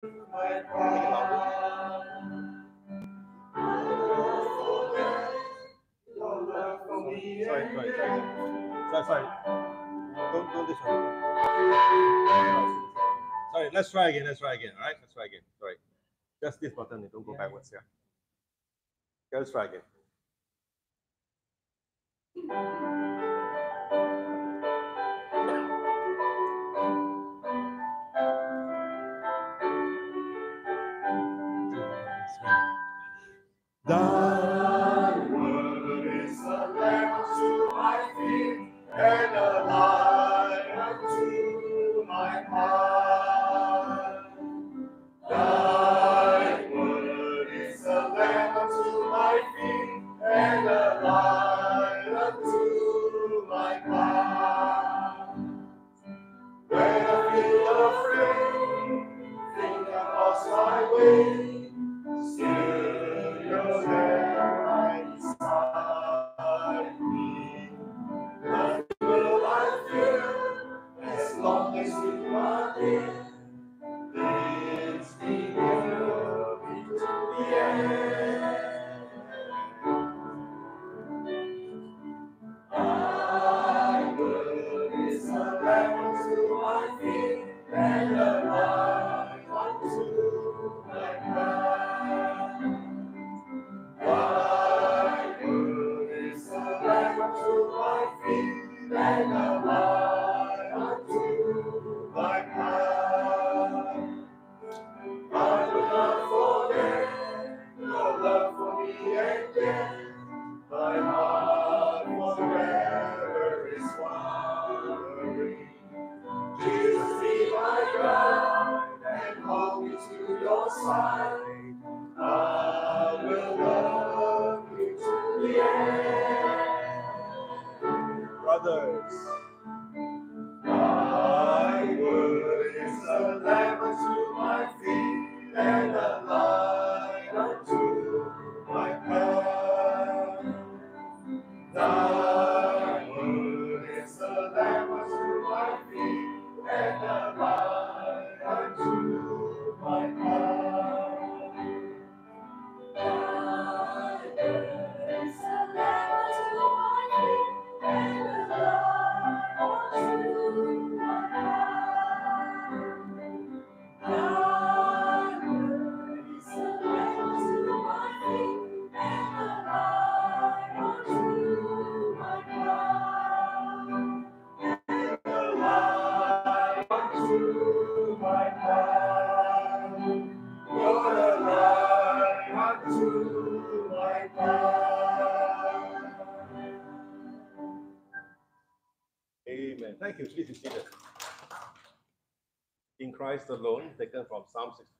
Sorry, sorry, sorry. Sorry. Don't, don't this one. Sorry, let's try again. Let's try again. All right, let's try again. Sorry. Just this button, don't go backwards. Yeah. yeah let's try again. Brothers. Psalm 64.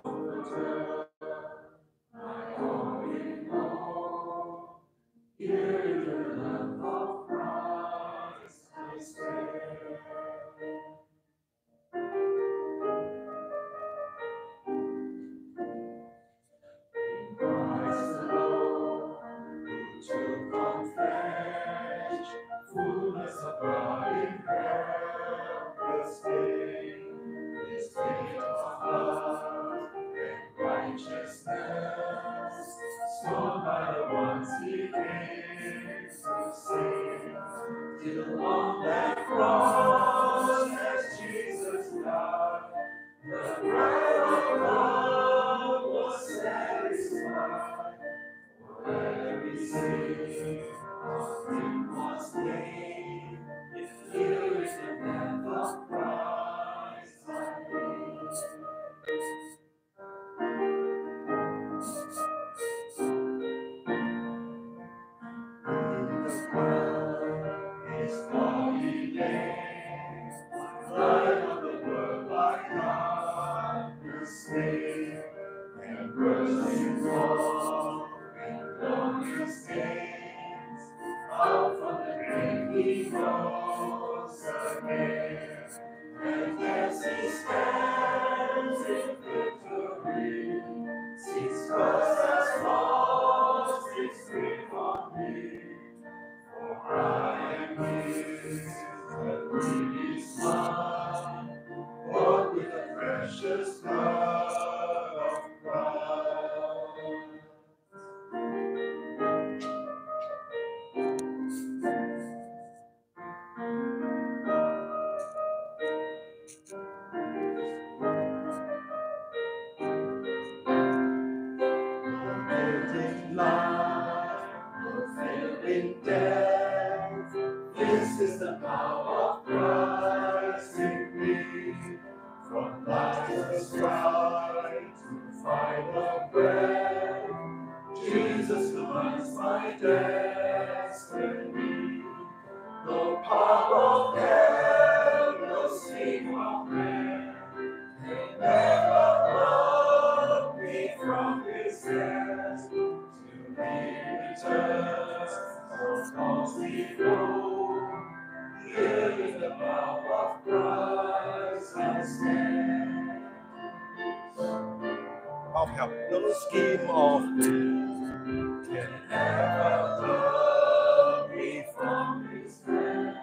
scheme of Can never pluck me from his hands.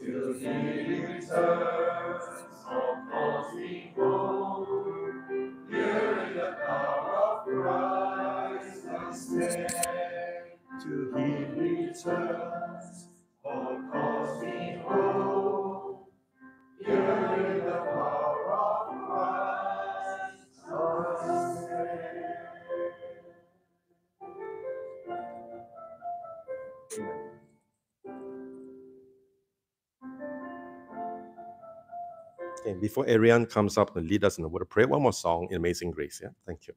Till he returns, or calls me home. Here in the power of Christ I stand. Till he returns, before Ariane comes up and lead us in the word of prayer, one more song in Amazing Grace. Yeah, thank you.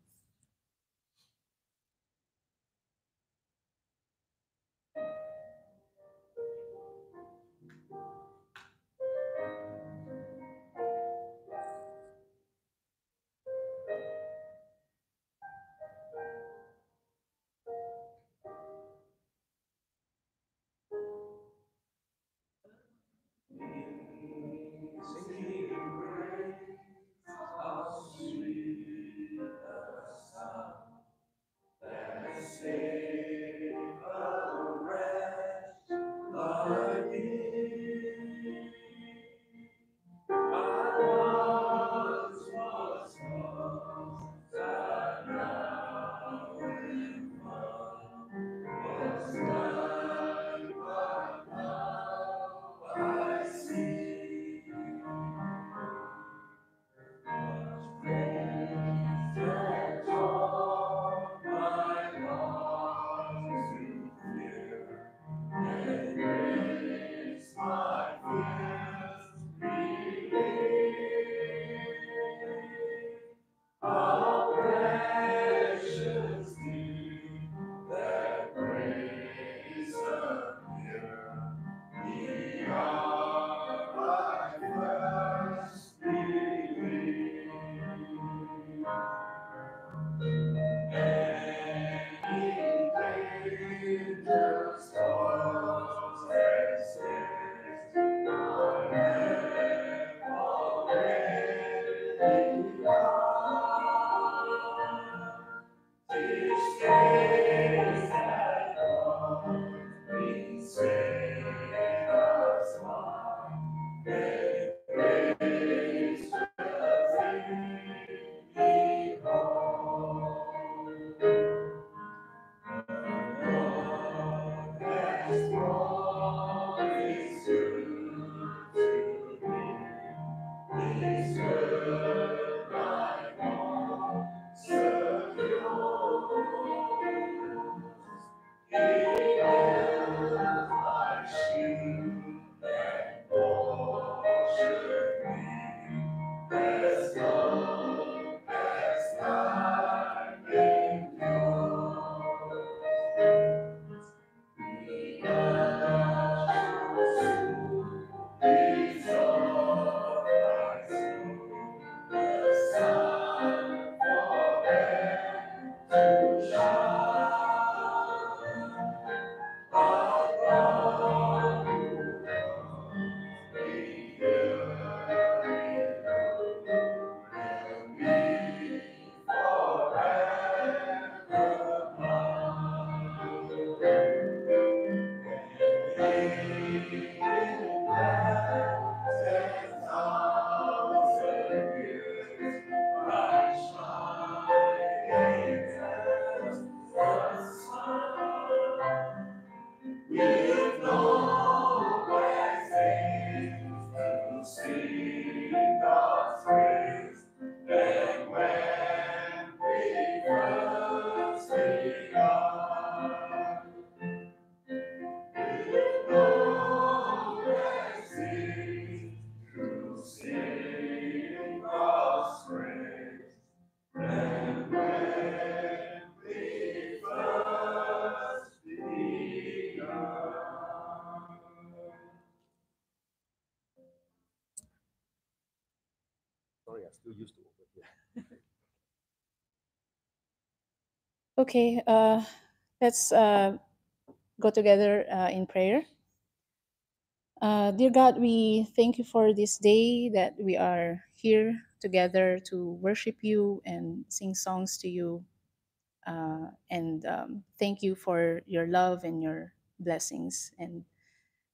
Okay, uh, let's uh, go together uh, in prayer. Uh, dear God, we thank you for this day that we are here together to worship you and sing songs to you. Uh, and um, thank you for your love and your blessings. And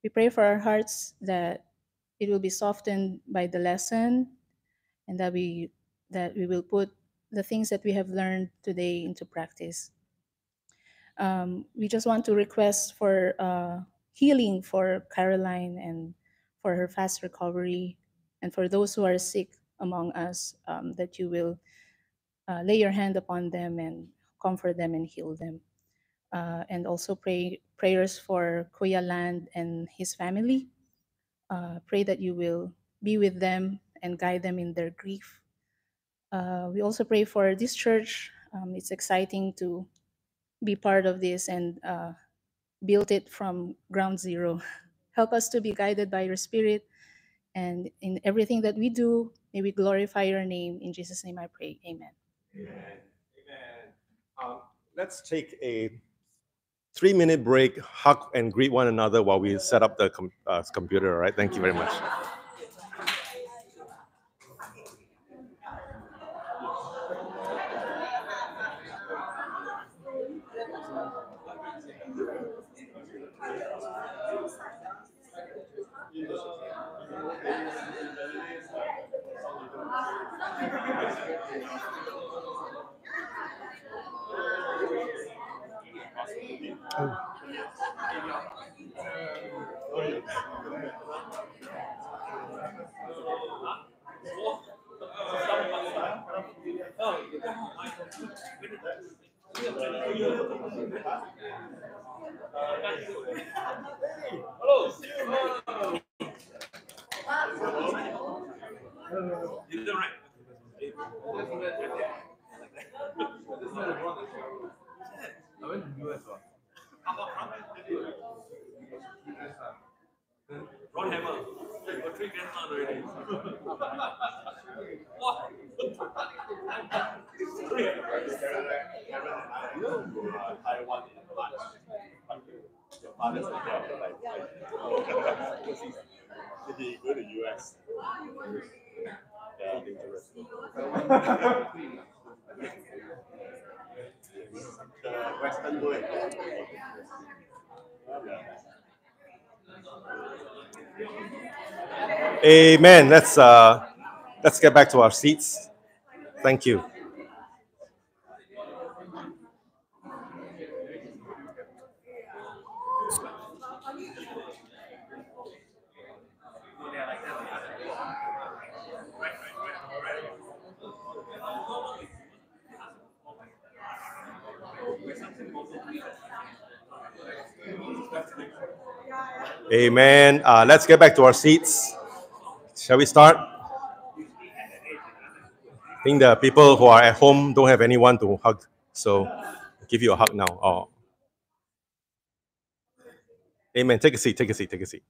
we pray for our hearts that it will be softened by the lesson and that we that we will put the things that we have learned today into practice. Um, we just want to request for uh, healing for Caroline and for her fast recovery, and for those who are sick among us, um, that you will uh, lay your hand upon them and comfort them and heal them. Uh, and also pray prayers for Kuya Land and his family. Uh, pray that you will be with them and guide them in their grief. Uh, we also pray for this church. Um, it's exciting to be part of this and uh, build it from ground zero. Help us to be guided by your spirit. And in everything that we do, may we glorify your name. In Jesus' name I pray. Amen. Amen. Amen. Um, let's take a three minute break, hug and greet one another while we set up the com- uh, computer. All right. Thank you very much. I went to US. Ron Hammer. Got three already. What? Three. Taiwan in March. Your father's not there, like, like, did he go to US? Yeah, dangerous. The Amen. Let's uh, let's get back to our seats. Thank you. Amen. Uh, let's get back to our seats. Shall we start? I think the people who are at home don't have anyone to hug, so I'll give you a hug now. Oh. Amen. Take a seat. Take a seat. Take a seat.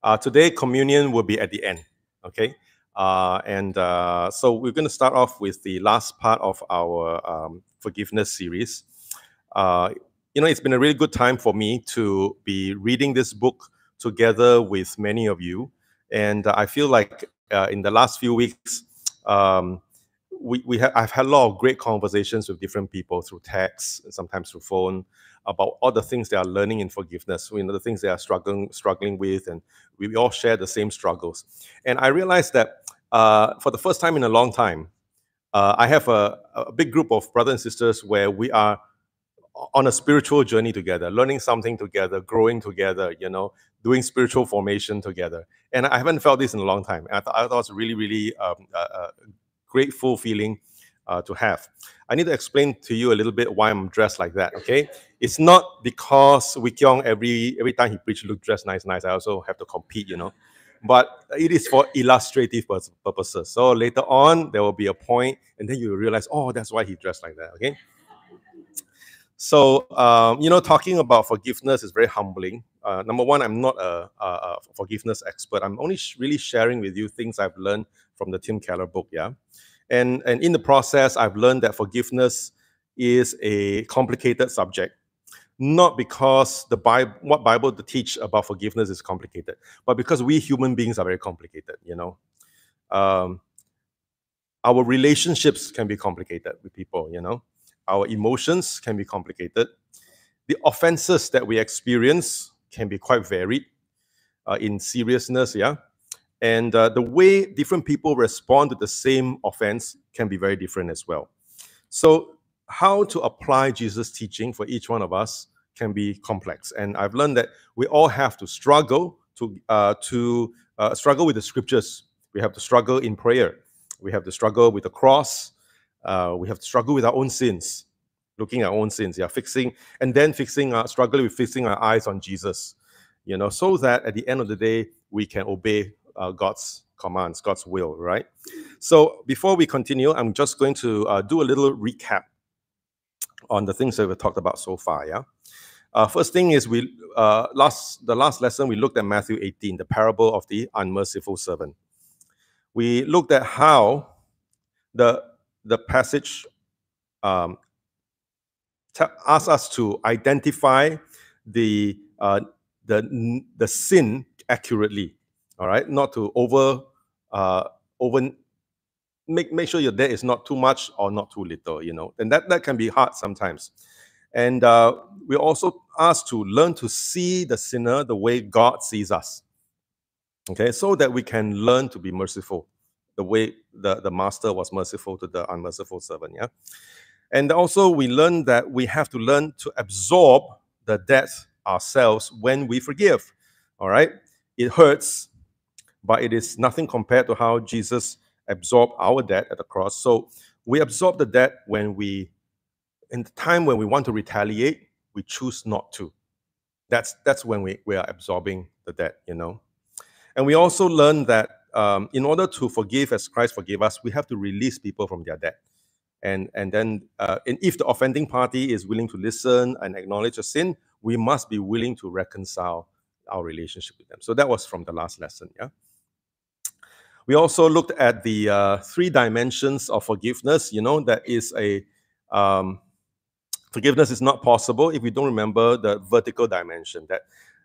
Uh, today, communion will be at the end. Okay. Uh, and uh, so we're going to start off with the last part of our um, forgiveness series. Uh, you know, it's been a really good time for me to be reading this book together with many of you. And I feel like uh, in the last few weeks, um, we, we ha- I've had a lot of great conversations with different people through text, and sometimes through phone, about all the things they are learning in forgiveness, you know, the things they are struggling struggling with, and we, we all share the same struggles. And I realized that uh, for the first time in a long time, uh, I have a, a big group of brothers and sisters where we are on a spiritual journey together, learning something together, growing together, you know, doing spiritual formation together. And I haven't felt this in a long time. I, th- I thought it was really, really um, a, a grateful feeling uh, to have. I need to explain to you a little bit why I'm dressed like that, okay? It's not because Wee Kyung, every, every time he preach, look dressed nice, nice. I also have to compete, you know. But it is for illustrative purposes. So later on, there will be a point, and then you realize, oh, that's why he dressed like that, okay? So, um, you know, talking about forgiveness is very humbling. Uh, number one, I'm not a, a, a forgiveness expert. I'm only really sharing with you things I've learned from the Tim Keller book, yeah? And, and in the process, I've learned that forgiveness is a complicated subject not because the Bible, what Bible to teach about forgiveness is complicated, but because we human beings are very complicated. You know, um, our relationships can be complicated with people. You know, our emotions can be complicated. The offenses that we experience can be quite varied uh, in seriousness. Yeah, and uh, the way different people respond to the same offense can be very different as well. So how to apply Jesus' teaching for each one of us can be complex. And I've learned that we all have to struggle to, uh, to uh, struggle with the scriptures. We have to struggle in prayer. We have to struggle with the cross. Uh, we have to struggle with our own sins, looking at our own sins, yeah, fixing, and then fixing, our, struggling with fixing our eyes on Jesus, you know, so that at the end of the day, we can obey uh, God's commands, God's will, right? So before we continue, I'm just going to uh, do a little recap on the things that we've talked about so far, yeah? Uh, first thing is we uh, last the last lesson we looked at Matthew 18, the parable of the unmerciful servant. We looked at how the the passage um, asks us to identify the uh, the the sin accurately. All right, not to over uh, over make make sure your debt is not too much or not too little. You know, and that that can be hard sometimes. And uh, we're also asked to learn to see the sinner the way God sees us. Okay, so that we can learn to be merciful, the way the, the master was merciful to the unmerciful servant. Yeah. And also, we learn that we have to learn to absorb the debt ourselves when we forgive. All right, it hurts, but it is nothing compared to how Jesus absorbed our debt at the cross. So we absorb the debt when we in the time when we want to retaliate, we choose not to. That's, that's when we, we are absorbing the debt, you know. And we also learn that um, in order to forgive as Christ forgave us, we have to release people from their debt. And, and then, uh, and if the offending party is willing to listen and acknowledge a sin, we must be willing to reconcile our relationship with them. So that was from the last lesson, yeah. We also looked at the uh, three dimensions of forgiveness. You know, that is a um, Forgiveness is not possible if we don't remember the vertical dimension that,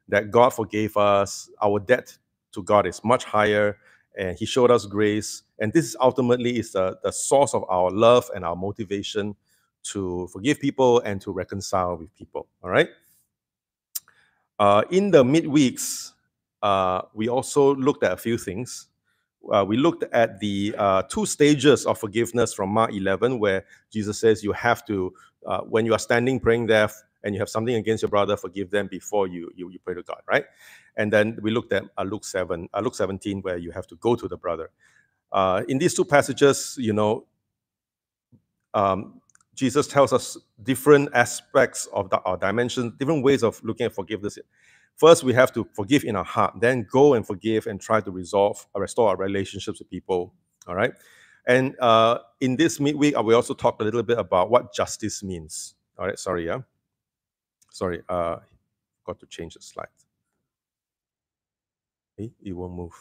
that God forgave us. Our debt to God is much higher, and He showed us grace. And this ultimately is the, the source of our love and our motivation to forgive people and to reconcile with people. All right. Uh, in the midweeks, uh, we also looked at a few things. Uh, we looked at the uh, two stages of forgiveness from Mark 11, where Jesus says you have to uh, when you are standing praying there and you have something against your brother, forgive them before you, you, you pray to God, right? And then we looked at uh, Luke 7, uh, Luke 17, where you have to go to the brother. Uh, in these two passages, you know, um, Jesus tells us different aspects of the, our dimensions, different ways of looking at forgiveness. First, we have to forgive in our heart, then go and forgive and try to resolve or restore our relationships with people. All right. And uh, in this midweek, we also talked a little bit about what justice means. All right, sorry, yeah. Sorry, uh, got to change the slide. It won't move.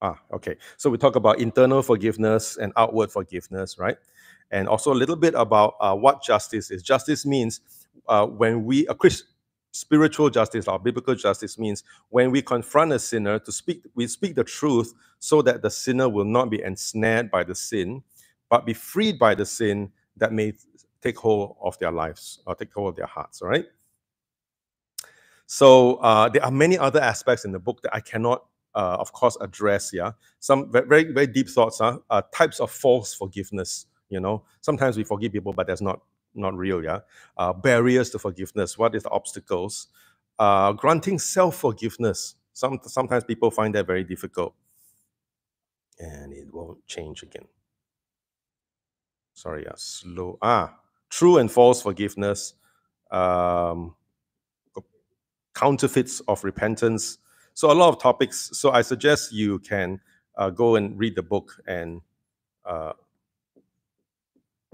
Ah, okay. So we talk about internal forgiveness and outward forgiveness, right? And also a little bit about uh, what justice is. Justice means uh, when we, a Christ, spiritual justice or biblical justice means when we confront a sinner to speak we speak the truth so that the sinner will not be ensnared by the sin but be freed by the sin that may take hold of their lives or take hold of their hearts all right so uh, there are many other aspects in the book that i cannot uh, of course address yeah some very very deep thoughts huh? uh, types of false forgiveness you know sometimes we forgive people but that's not not real, yeah. Uh, barriers to forgiveness. What is the obstacles? Uh, granting self-forgiveness. Some sometimes people find that very difficult, and it won't change again. Sorry, yeah, slow. Ah, true and false forgiveness. Um, counterfeits of repentance. So a lot of topics. So I suggest you can uh, go and read the book and uh,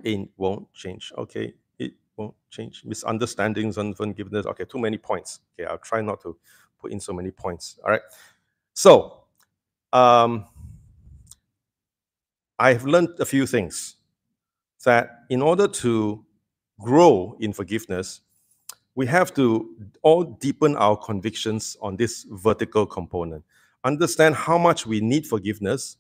It won't change. Okay, it won't change. Misunderstandings, unforgiveness. Okay, too many points. Okay, I'll try not to put in so many points. All right. So, um, I've learned a few things that in order to grow in forgiveness, we have to all deepen our convictions on this vertical component, understand how much we need forgiveness,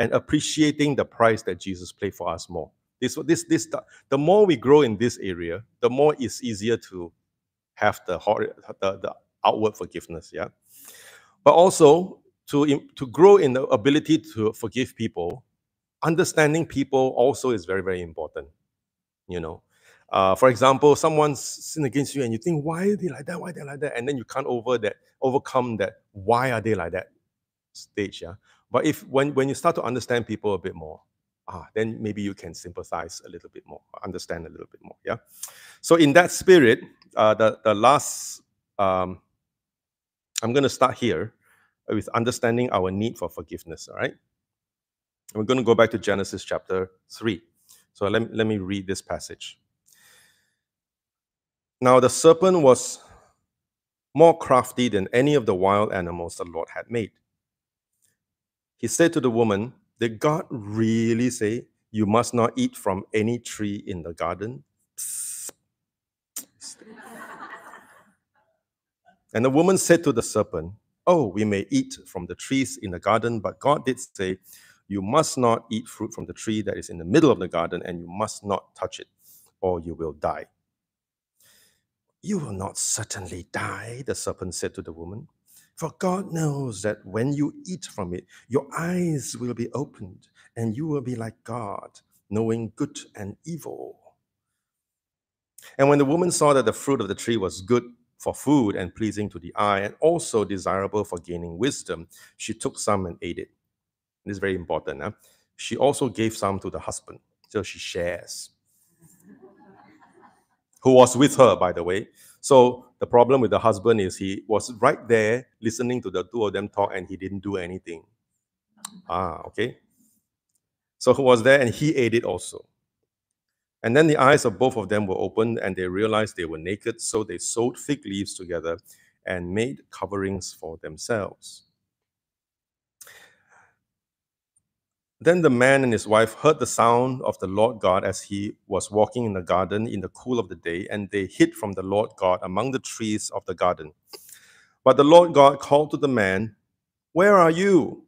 and appreciating the price that Jesus paid for us more. This, this, this, the more we grow in this area, the more it's easier to have the, the, the outward forgiveness. Yeah, but also to, to grow in the ability to forgive people, understanding people also is very, very important. You know, uh, for example, someone's sinned against you and you think, why are they like that? Why are they like that? And then you can't over that, overcome that, why are they like that stage. Yeah. But if when, when you start to understand people a bit more, ah, then maybe you can sympathize a little bit more, understand a little bit more. Yeah. So in that spirit, uh, the, the last, um, I'm going to start here with understanding our need for forgiveness. All right. We're going to go back to Genesis chapter 3. So let, let me read this passage. Now the serpent was more crafty than any of the wild animals the Lord had made. He said to the woman, Did God really say you must not eat from any tree in the garden? and the woman said to the serpent, Oh, we may eat from the trees in the garden, but God did say, You must not eat fruit from the tree that is in the middle of the garden, and you must not touch it, or you will die. You will not certainly die, the serpent said to the woman. For God knows that when you eat from it, your eyes will be opened, and you will be like God, knowing good and evil. And when the woman saw that the fruit of the tree was good for food and pleasing to the eye, and also desirable for gaining wisdom, she took some and ate it. This is very important. Huh? She also gave some to the husband, so she shares who was with her, by the way. So the problem with the husband is he was right there listening to the two of them talk and he didn't do anything. Ah, okay. So who was there and he ate it also. And then the eyes of both of them were opened and they realized they were naked. So they sewed fig leaves together and made coverings for themselves. Then the man and his wife heard the sound of the Lord God as he was walking in the garden in the cool of the day, and they hid from the Lord God among the trees of the garden. But the Lord God called to the man, Where are you?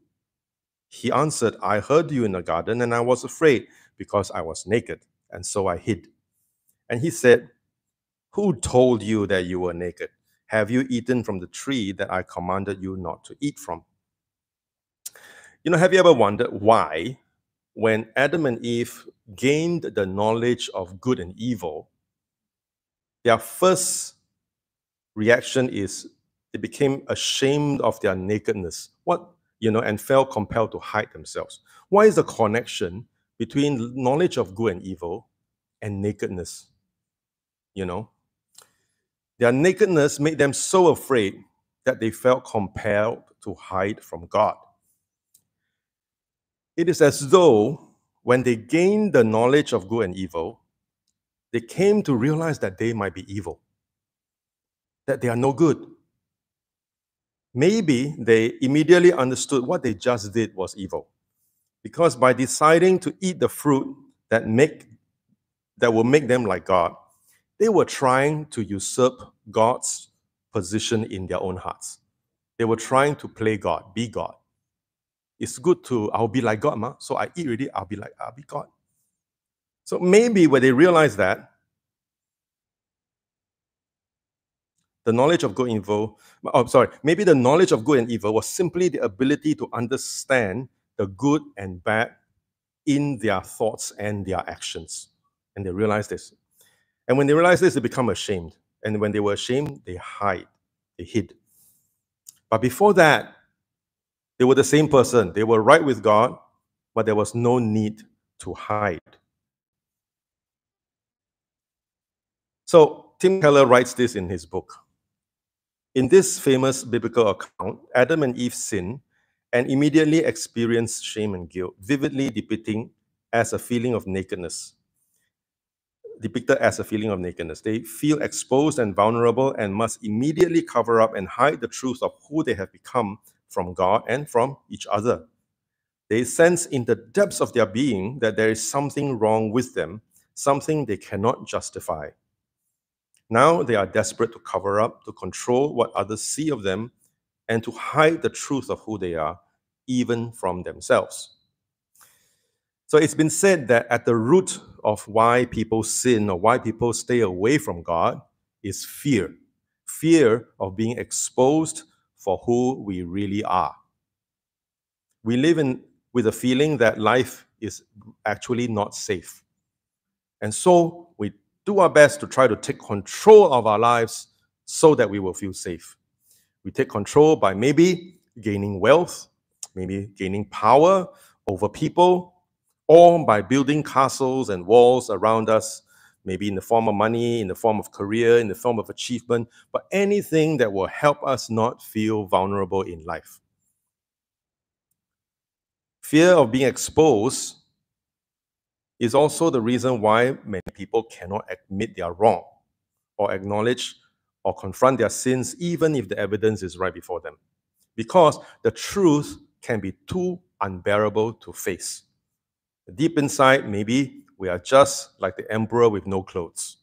He answered, I heard you in the garden, and I was afraid because I was naked, and so I hid. And he said, Who told you that you were naked? Have you eaten from the tree that I commanded you not to eat from? You know, have you ever wondered why, when Adam and Eve gained the knowledge of good and evil, their first reaction is they became ashamed of their nakedness, what you know, and felt compelled to hide themselves. Why is the connection between knowledge of good and evil and nakedness? You know, their nakedness made them so afraid that they felt compelled to hide from God. It is as though when they gained the knowledge of good and evil, they came to realize that they might be evil, that they are no good. Maybe they immediately understood what they just did was evil. Because by deciding to eat the fruit that make that will make them like God, they were trying to usurp God's position in their own hearts. They were trying to play God, be God it's good to, I'll be like God, ma. So I eat already, I'll be like, I'll be God. So maybe when they realize that, the knowledge of good and evil, oh, sorry, maybe the knowledge of good and evil was simply the ability to understand the good and bad in their thoughts and their actions. And they realize this. And when they realize this, they become ashamed. And when they were ashamed, they hide, they hid. But before that, they were the same person. They were right with God, but there was no need to hide. So, Tim Keller writes this in his book. In this famous biblical account, Adam and Eve sin and immediately experience shame and guilt, vividly depicting as a feeling of nakedness. depicted as a feeling of nakedness. They feel exposed and vulnerable and must immediately cover up and hide the truth of who they have become from God and from each other. They sense in the depths of their being that there is something wrong with them, something they cannot justify. Now they are desperate to cover up, to control what others see of them, and to hide the truth of who they are, even from themselves. So it's been said that at the root of why people sin or why people stay away from God is fear fear of being exposed for who we really are. We live in, with a feeling that life is actually not safe. And so we do our best to try to take control of our lives so that we will feel safe. We take control by maybe gaining wealth, maybe gaining power over people, or by building castles and walls around us, maybe in the form of money, in the form of career, in the form of achievement, but anything that will help us not feel vulnerable in life. Fear of being exposed is also the reason why many people cannot admit they are wrong or acknowledge or confront their sins, even if the evidence is right before them. Because the truth can be too unbearable to face. Deep inside, maybe we are just like the emperor with no clothes.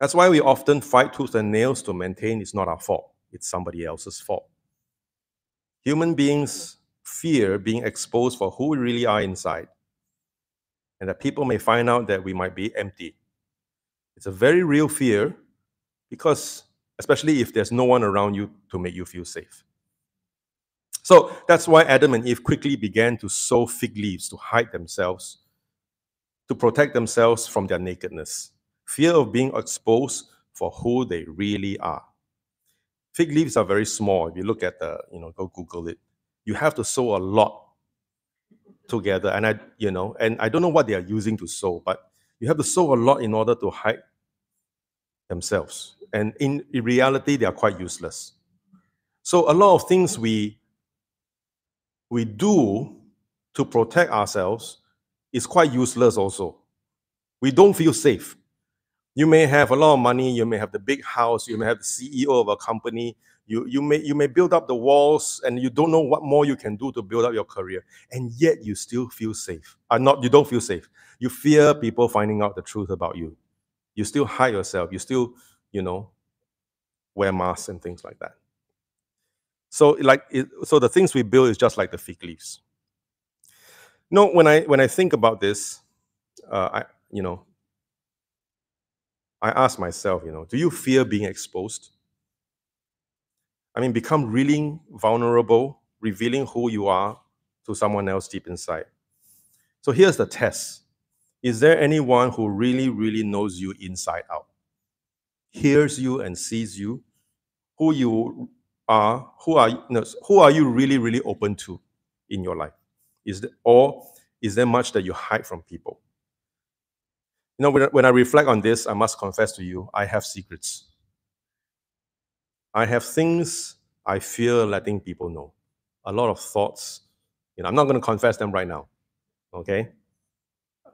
That's why we often fight tooth and nails to maintain it's not our fault, it's somebody else's fault. Human beings fear being exposed for who we really are inside, and that people may find out that we might be empty. It's a very real fear because, especially if there's no one around you to make you feel safe. So that's why Adam and Eve quickly began to sew fig leaves to hide themselves, to protect themselves from their nakedness, fear of being exposed for who they really are. Fig leaves are very small. If you look at the, you know, go Google it. You have to sew a lot together. And I, you know, and I don't know what they are using to sew, but you have to sew a lot in order to hide themselves. And in, reality, they are quite useless. So a lot of things we we do to protect ourselves is quite useless also. We don't feel safe. You may have a lot of money, you may have the big house, you may have the CEO of a company, you, you, may, you may build up the walls and you don't know what more you can do to build up your career. And yet you still feel safe. Uh, not, you don't feel safe. You fear people finding out the truth about you. You still hide yourself. You still, you know, wear masks and things like that. So like, it, so the things we build is just like the fig leaves. No, when I when I think about this, uh, I you know, I ask myself, you know, do you fear being exposed? I mean, become really vulnerable, revealing who you are to someone else deep inside. So here's the test. Is there anyone who really, really knows you inside out? Hears you and sees you, who you are who are you who are you really really open to in your life is there, or is there much that you hide from people? You know when, when i reflect on this i must confess to you i have secrets. I have things i fear letting people know. A lot of thoughts. You know i'm not going to confess them right now okay?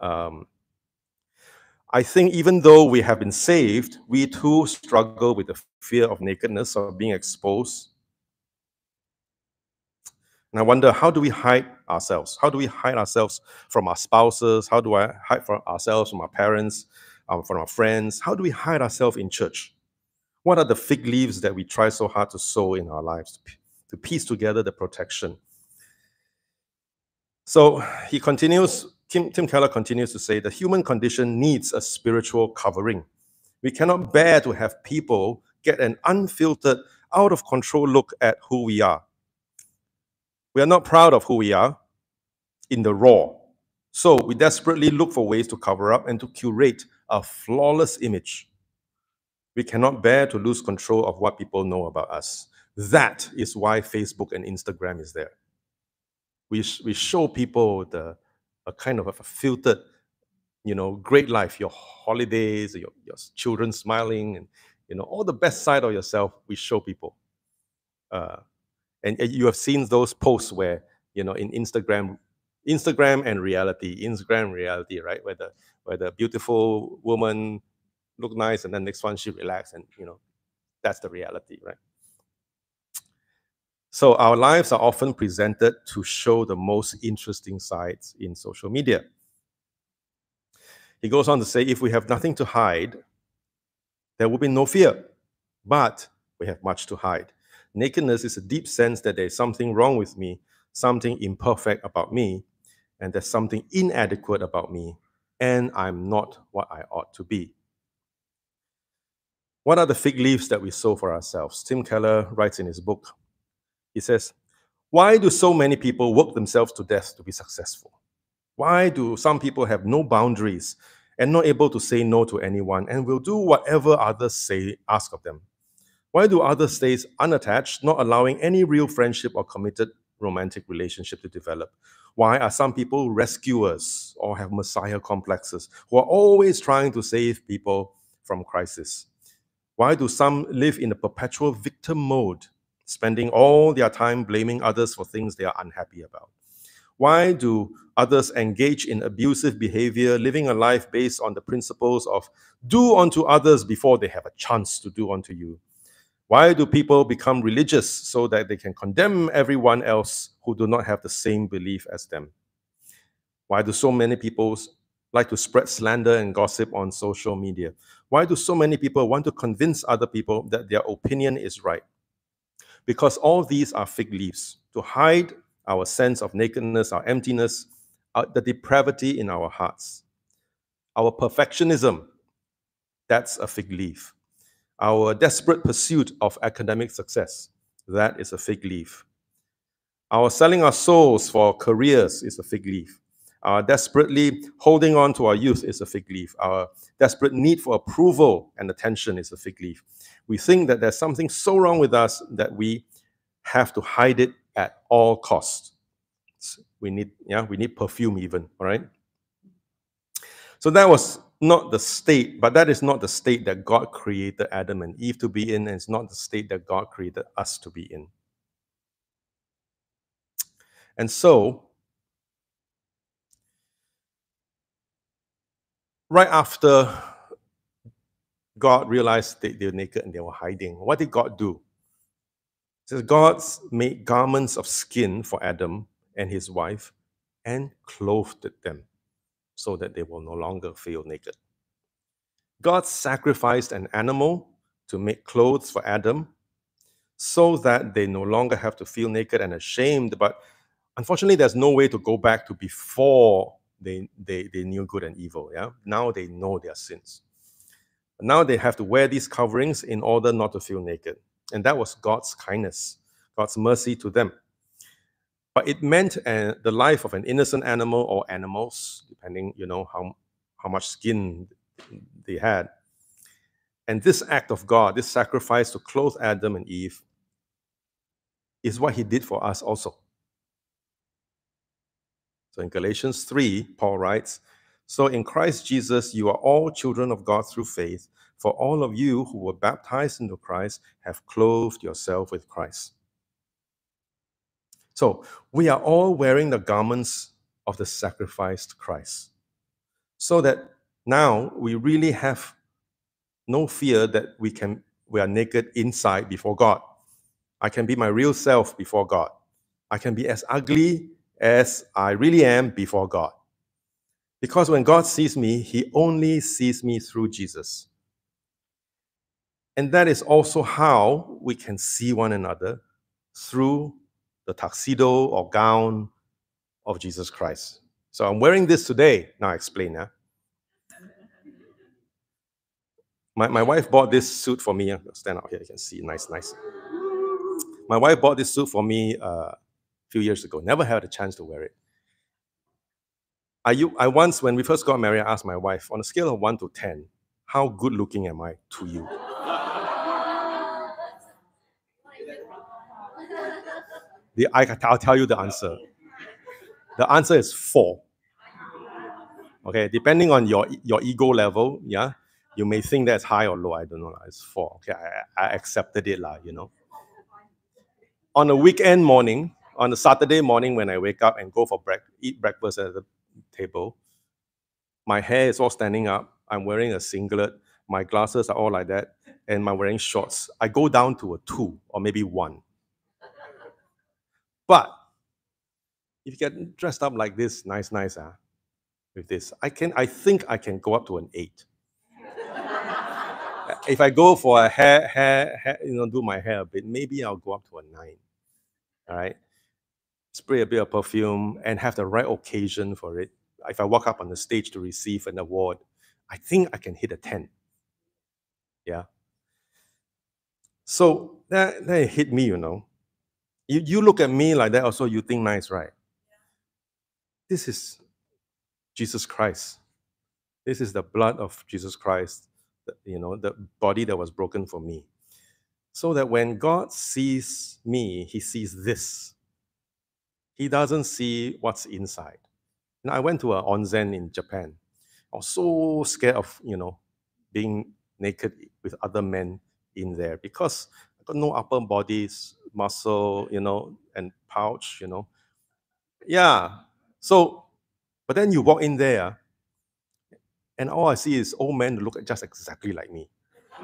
Um, I think even though we have been saved, we too struggle with the fear of nakedness or being exposed. And I wonder, how do we hide ourselves? How do we hide ourselves from our spouses? How do I hide from ourselves from our parents, um, from our friends? How do we hide ourselves in church? What are the fig leaves that we try so hard to sew in our lives to piece together the protection? So he continues Tim, Tim Keller continues to say the human condition needs a spiritual covering. We cannot bear to have people get an unfiltered, out of control look at who we are. We are not proud of who we are in the raw. So we desperately look for ways to cover up and to curate a flawless image. We cannot bear to lose control of what people know about us. That is why Facebook and Instagram is there. We, sh we show people the, a kind of a filtered, you know, great life, your holidays, your, your children smiling, and you know, all the best side of yourself we show people. Uh, and uh, you have seen those posts where, you know, in Instagram, Instagram and reality, Instagram reality, right? Where the where the beautiful woman look nice and then next one she relax and you know that's the reality, right? So our lives are often presented to show the most interesting sides in social media. He goes on to say, if we have nothing to hide, there will be no fear, but we have much to hide. Nakedness is a deep sense that there's something wrong with me, something imperfect about me, and there's something inadequate about me, and I'm not what I ought to be. What are the fig leaves that we sew for ourselves? Tim Keller writes in his book. He says, Why do so many people work themselves to death to be successful? Why do some people have no boundaries and not able to say no to anyone and will do whatever others say ask of them? Why do others stay unattached, not allowing any real friendship or committed romantic relationship to develop? Why are some people rescuers or have messiah complexes who are always trying to save people from crisis? Why do some live in a perpetual victim mode, spending all their time blaming others for things they are unhappy about? Why do others engage in abusive behavior, living a life based on the principles of do unto others before they have a chance to do unto you? Why do people become religious so that they can condemn everyone else who do not have the same belief as them? Why do so many people like to spread slander and gossip on social media? Why do so many people want to convince other people that their opinion is right? Because all these are fig leaves to hide our sense of nakedness, our emptiness, our, the depravity in our hearts. Our perfectionism, that's a fig leaf. Our desperate pursuit of academic success, that is a fig leaf. Our selling our souls for careers is a fig leaf. Our desperately holding on to our youth is a fig leaf. Our desperate need for approval and attention is a fig leaf. We think that there's something so wrong with us that we have to hide it at all costs. We need, yeah, we need perfume even, all right? So that was not the state, but that is not the state that God created Adam and Eve to be in, and it's not the state that God created us to be in. And so, right after God realized that they were naked and they were hiding, what did God do? It says God made garments of skin for Adam and his wife and clothed them so that they will no longer feel naked. God sacrificed an animal to make clothes for Adam so that they no longer have to feel naked and ashamed. But unfortunately, there's no way to go back to before they, they, they knew good and evil. Yeah? Now they know their sins. Now they have to wear these coverings in order not to feel naked. And that was God's kindness, God's mercy to them. But it meant uh, the life of an innocent animal or animals, depending, you know, how, how much skin they had. And this act of God, this sacrifice to clothe Adam and Eve, is what he did for us also. So in Galatians 3, Paul writes, So in Christ Jesus, you are all children of God through faith. For all of you who were baptized into Christ have clothed yourself with Christ. So we are all wearing the garments of the sacrificed Christ. So that now we really have no fear that we can we are naked inside before God. I can be my real self before God. I can be as ugly as I really am before God. Because when God sees me, he only sees me through Jesus. And that is also how we can see one another through the tuxedo or gown of Jesus Christ. So I'm wearing this today. Now I explain. Yeah? My, my wife bought this suit for me. Stand out here, you can see. Nice, nice. My wife bought this suit for me uh, a few years ago. Never had a chance to wear it. I, you, I once, when we first got married, I asked my wife, on a scale of 1 to 10, how good looking am I to you? The, I, I'll tell you the answer. The answer is 4. Okay, depending on your, your ego level, yeah, you may think that's high or low. I don't know. It's four. Okay, I, I accepted it, lah, you know. On a weekend morning, on a Saturday morning when I wake up and go for break, eat breakfast at the table, my hair is all standing up. I'm wearing a singlet. My glasses are all like that, and I'm wearing shorts. I go down to a two or maybe one. But if you get dressed up like this, nice, nice, huh? With this, I can. I think I can go up to an eight. if I go for a hair, hair, hair, you know, do my hair a bit, maybe I'll go up to a nine. All right. Spray a bit of perfume and have the right occasion for it. If I walk up on the stage to receive an award, I think I can hit a 10. Yeah. So that, that hit me, you know. You, you look at me like that, also, you think nice, right? This is Jesus Christ. This is the blood of Jesus Christ, you know, the body that was broken for me. So that when God sees me, he sees this. He doesn't see what's inside. And I went to an onsen in Japan. I was so scared of, you know, being naked with other men in there because I got no upper bodies, muscle, you know, and pouch, you know. Yeah. So, but then you walk in there, and all I see is old men look just exactly like me.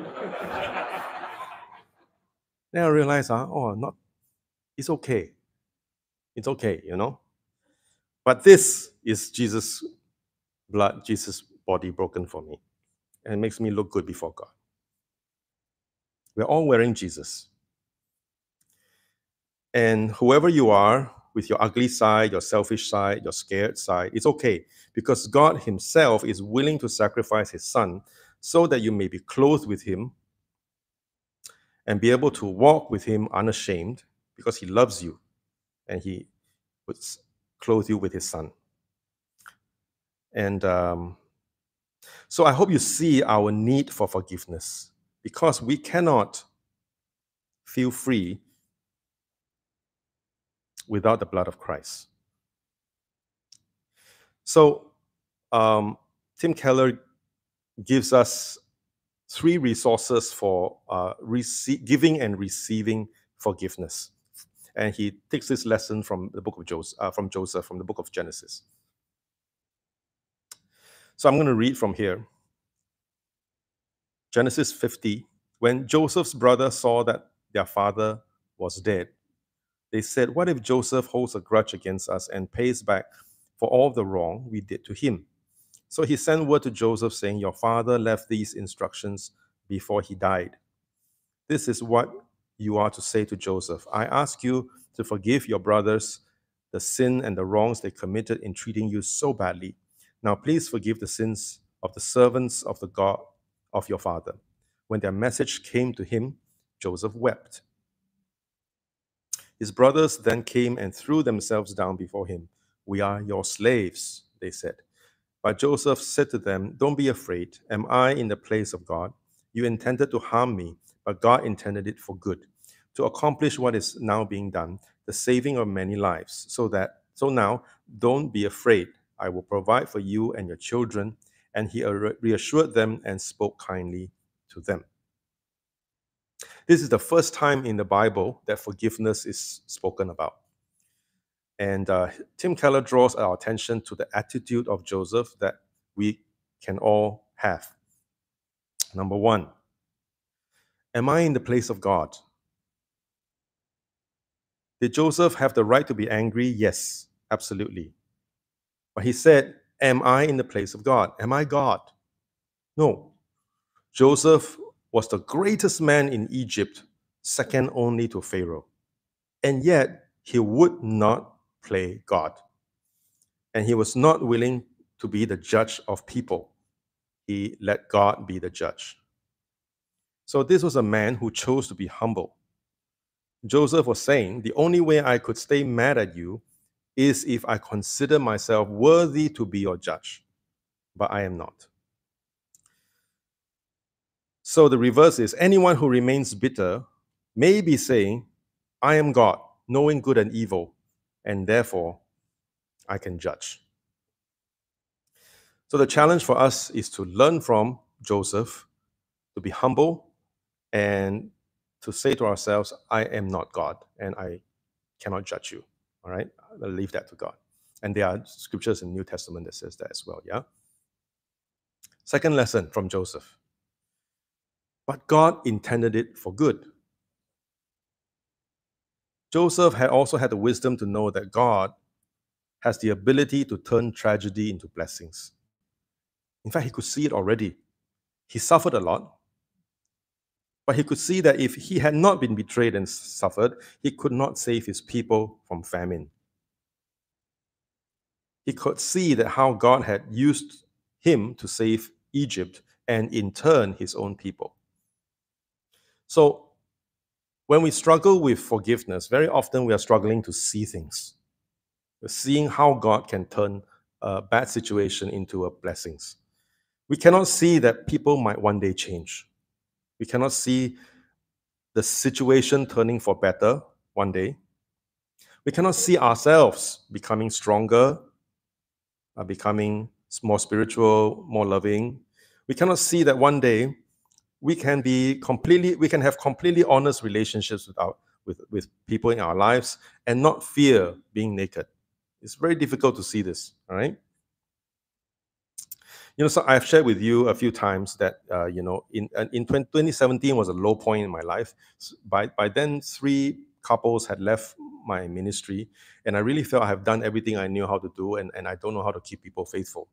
then I realize, ah, oh, not, it's okay. It's okay, you know. But this is Jesus' blood, Jesus' body broken for me. And it makes me look good before God. We're all wearing Jesus. And whoever you are, with your ugly side, your selfish side, your scared side, it's okay because God Himself is willing to sacrifice His Son so that you may be clothed with Him and be able to walk with Him unashamed because He loves you and He would clothe you with His Son. And um, so I hope you see our need for forgiveness because we cannot feel free without the blood of Christ. So, um, Tim Keller gives us three resources for uh, giving and receiving forgiveness. And he takes this lesson from the book of Joseph, uh, from Joseph, from the book of Genesis. So I'm going to read from here. Genesis 50. When Joseph's brothers saw that their father was dead, they said, What if Joseph holds a grudge against us and pays back for all the wrong we did to him? So he sent word to Joseph saying, Your father left these instructions before he died. This is what you are to say to Joseph I ask you to forgive your brothers the sin and the wrongs they committed in treating you so badly. Now please forgive the sins of the servants of the God of your father. When their message came to him, Joseph wept. His brothers then came and threw themselves down before him. We are your slaves, they said. But Joseph said to them, Don't be afraid. Am I in the place of God? You intended to harm me, but God intended it for good, to accomplish what is now being done, the saving of many lives. So that so now don't be afraid. I will provide for you and your children. And he reassured them and spoke kindly to them. This is the first time in the Bible that forgiveness is spoken about. And uh, Tim Keller draws our attention to the attitude of Joseph that we can all have. Number one, am I in the place of God? Did Joseph have the right to be angry? Yes, absolutely. But he said, Am I in the place of God? Am I God? No. Joseph was the greatest man in Egypt, second only to Pharaoh. And yet, he would not play God. And he was not willing to be the judge of people. He let God be the judge. So, this was a man who chose to be humble. Joseph was saying, The only way I could stay mad at you is if I consider myself worthy to be your judge, but I am not. So the reverse is anyone who remains bitter may be saying, I am God, knowing good and evil, and therefore I can judge. So the challenge for us is to learn from Joseph, to be humble, and to say to ourselves, I am not God, and I cannot judge you. All right, I'll leave that to God. And there are scriptures in New Testament that says that as well. Yeah. Second lesson from Joseph. But God intended it for good. Joseph had also had the wisdom to know that God has the ability to turn tragedy into blessings. In fact, he could see it already. He suffered a lot, but he could see that if he had not been betrayed and suffered, he could not save his people from famine. He could see that how God had used him to save Egypt and in turn his own people. So when we struggle with forgiveness, very often we are struggling to see things. We're seeing how God can turn a bad situation into a blessings. We cannot see that people might one day change. We cannot see the situation turning for better one day. We cannot see ourselves becoming stronger, uh, becoming more spiritual, more loving. We cannot see that one day we can be completely we can have completely honest relationships with our with, with people in our lives and not fear being naked. It's very difficult to see this all right? You know so i've shared with you a few times that uh, you know in in 2017 was a low point in my life. By by then three couples had left my ministry and i really felt i have done everything i knew how to do and, and i don't know how to keep people faithful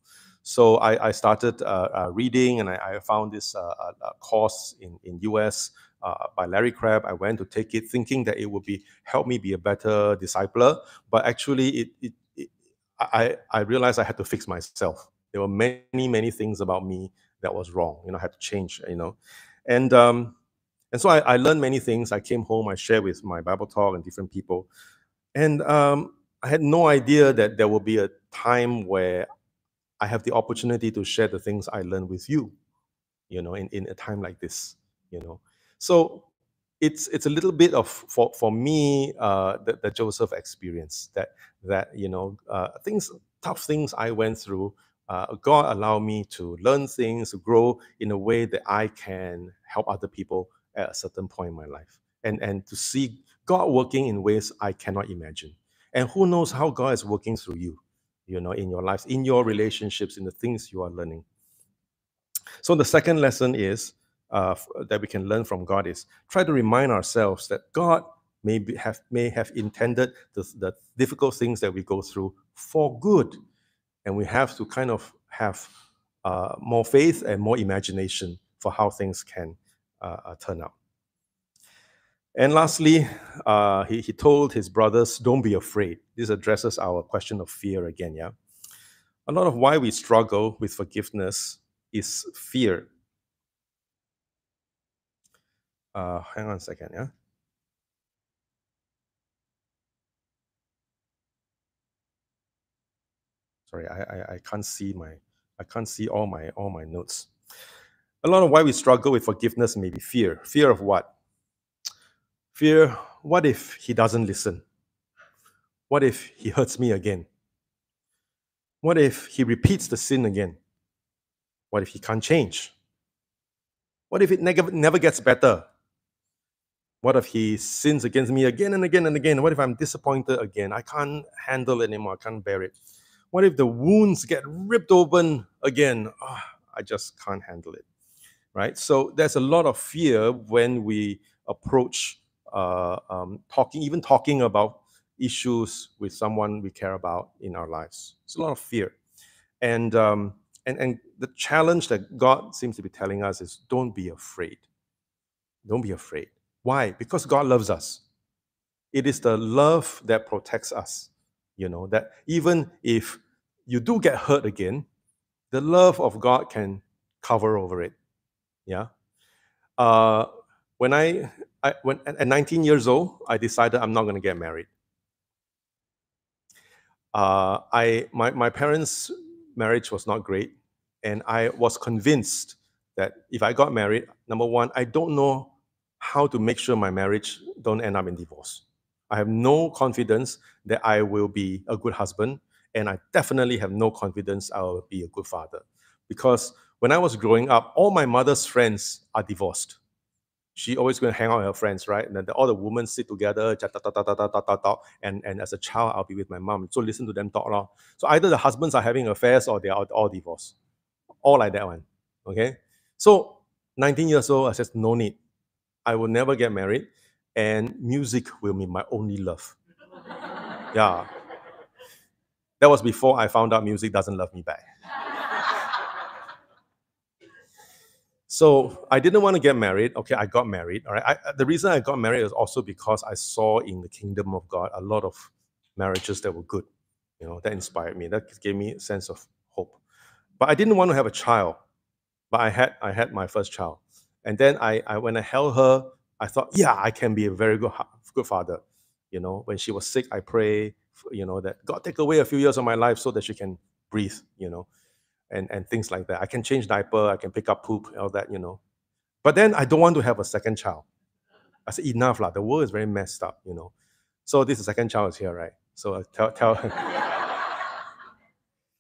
so I, I started uh, uh, reading, and I, I found this uh, uh course in in US uh, by Larry Crabb. I went to take it, thinking that it would be help me be a better discipler. But actually, it, it, it I I realized I had to fix myself. There were many many things about me that was wrong. You know, I had to change. You know, and um, and so I, I learned many things. I came home, I shared with my Bible talk and different people, and um, I had no idea that there would be a time where I have the opportunity to share the things I learned with you, you know, in, in a time like this, you know. So it's it's a little bit of for for me uh, the, the Joseph experience that that you know uh, things tough things I went through. Uh, God allowed me to learn things, to grow in a way that I can help other people at a certain point in my life, and and to see God working in ways I cannot imagine. And who knows how God is working through you? you know, in your lives, in your relationships, in the things you are learning. So the second lesson is uh, that we can learn from God is try to remind ourselves that God may be, have may have intended the, the difficult things that we go through for good, and we have to kind of have uh, more faith and more imagination for how things can uh, uh turn out. And lastly, uh, he, he told his brothers, Don't be afraid. This addresses our question of fear again, yeah? A lot of why we struggle with forgiveness is fear. Uh, hang on a second, yeah? Sorry, I, I, I can't see my I can't see all my all my notes. A lot of why we struggle with forgiveness may be fear. Fear of what? Fear, what if he doesn't listen? What if he hurts me again? What if he repeats the sin again? What if he can't change? What if it never, gets better? What if he sins against me again and again and again? What if I'm disappointed again? I can't handle it anymore. I can't bear it. What if the wounds get ripped open again? Oh, I just can't handle it. Right? So there's a lot of fear when we approach uh, um, talking, even talking about issues with someone we care about in our lives. It's a lot of fear. And, um, and, and the challenge that God seems to be telling us is don't be afraid. Don't be afraid. Why? Because God loves us. It is the love that protects us. You know, that even if you do get hurt again, the love of God can cover over it. Yeah. Uh, when I I, when, at 19 years old, I decided I'm not going to get married. Uh, I, my, my parents' marriage was not great, and I was convinced that if I got married, number one, I don't know how to make sure my marriage don't end up in divorce. I have no confidence that I will be a good husband, and I definitely have no confidence I will be a good father. Because when I was growing up, all my mother's friends are divorced she always going to hang out with her friends, right? And then the, all the women sit together, talk, talk, talk, talk, talk, talk, and, and as a child, I'll be with my mom. So listen to them talk. Lor. So either the husbands are having affairs or they are all divorced. All like that one. Okay? So 19 years old, I said, no need. I will never get married, and music will be my only love. yeah. That was before I found out music doesn't love me back. So I didn't want to get married. Okay, I got married. All right. I, the reason I got married is also because I saw in the kingdom of God a lot of marriages that were good. You know, that inspired me. That gave me a sense of hope. But I didn't want to have a child. But I had I had my first child, and then I, I when I held her, I thought, yeah, I can be a very good good father. You know, when she was sick, I pray, you know, that God take away a few years of my life so that she can breathe. You know, and, and things like that. I can change diaper, I can pick up poop, all that, you know. But then I don't want to have a second child. I said, enough, lah. The world is very messed up, you know. So this second child is here, right? So I tell tell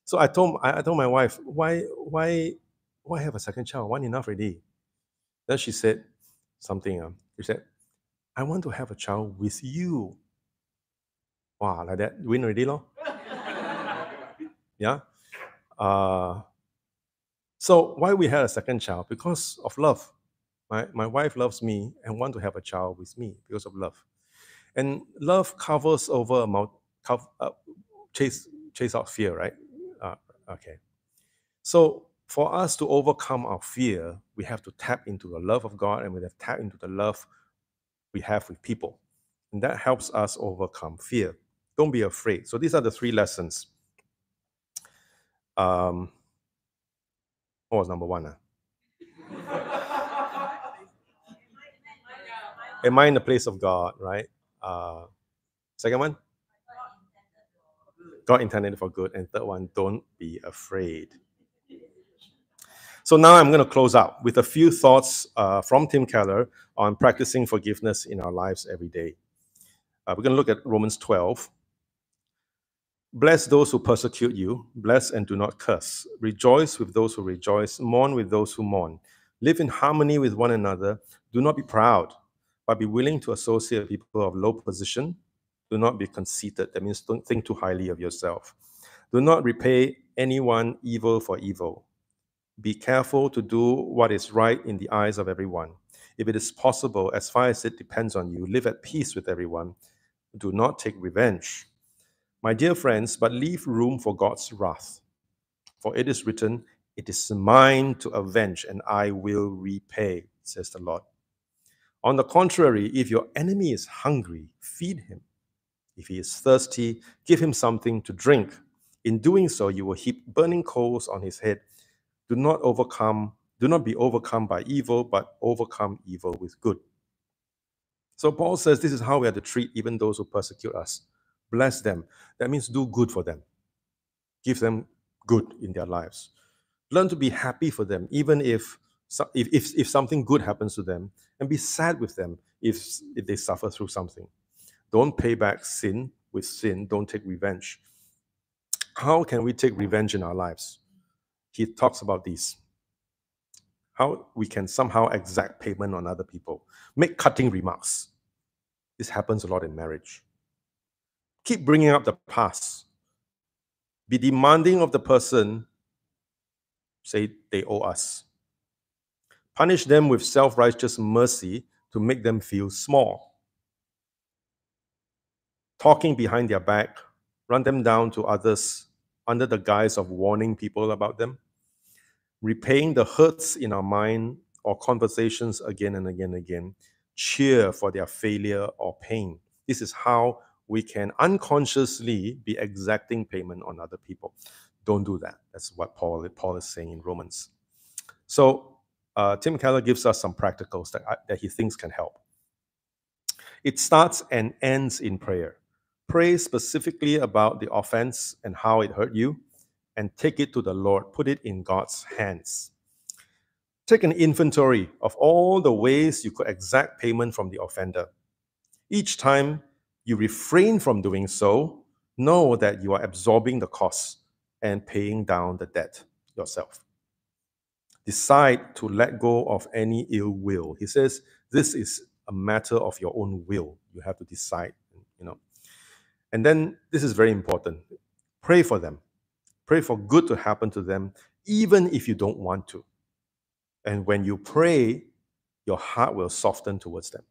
So I told I, told my wife, why why why have a second child? One enough already. Then she said something. Um, she said, I want to have a child with you. Wow, like that. Win already, lo? yeah. Uh, so why we had a second child? Because of love. My, my wife loves me and want to have a child with me because of love. And love covers over a cover, uh, chase, chase out fear, right? Uh, okay. So for us to overcome our fear, we have to tap into the love of God and we have to tap into the love we have with people. And that helps us overcome fear. Don't be afraid. So these are the three lessons um, what was number one? Uh? Am I in the place of God, right? Uh, second one? God intended for good. And third one, don't be afraid. So now I'm going to close out with a few thoughts uh, from Tim Keller on practicing forgiveness in our lives every day. Uh, we're going to look at Romans 12, Bless those who persecute you, bless and do not curse. Rejoice with those who rejoice, mourn with those who mourn. Live in harmony with one another. Do not be proud, but be willing to associate with people of low position. Do not be conceited. That means don't think too highly of yourself. Do not repay anyone evil for evil. Be careful to do what is right in the eyes of everyone. If it is possible, as far as it depends on you, live at peace with everyone. Do not take revenge my dear friends, but leave room for God's wrath. For it is written, It is mine to avenge, and I will repay, says the Lord. On the contrary, if your enemy is hungry, feed him. If he is thirsty, give him something to drink. In doing so, you will heap burning coals on his head. Do not overcome, do not be overcome by evil, but overcome evil with good. So Paul says this is how we are to treat even those who persecute us bless them. That means do good for them, give them good in their lives. Learn to be happy for them, even if, if, if, if something good happens to them, and be sad with them if, if they suffer through something. Don't pay back sin with sin, don't take revenge. How can we take revenge in our lives? He talks about these. How we can somehow exact payment on other people, make cutting remarks. This happens a lot in marriage keep bringing up the past. Be demanding of the person, say they owe us. Punish them with self righteous mercy to make them feel small. Talking behind their back, run them down to others under the guise of warning people about them. Repaying the hurts in our mind or conversations again and again and again. Cheer for their failure or pain. This is how we can unconsciously be exacting payment on other people. Don't do that. That's what Paul, Paul is saying in Romans. So uh, Tim Keller gives us some practicals that, that he thinks can help. It starts and ends in prayer. Pray specifically about the offense and how it hurt you, and take it to the Lord. Put it in God's hands. Take an inventory of all the ways you could exact payment from the offender. Each time you refrain from doing so, know that you are absorbing the costs and paying down the debt yourself. Decide to let go of any ill will. He says, This is a matter of your own will. You have to decide, you know. And then this is very important. Pray for them. Pray for good to happen to them, even if you don't want to. And when you pray, your heart will soften towards them.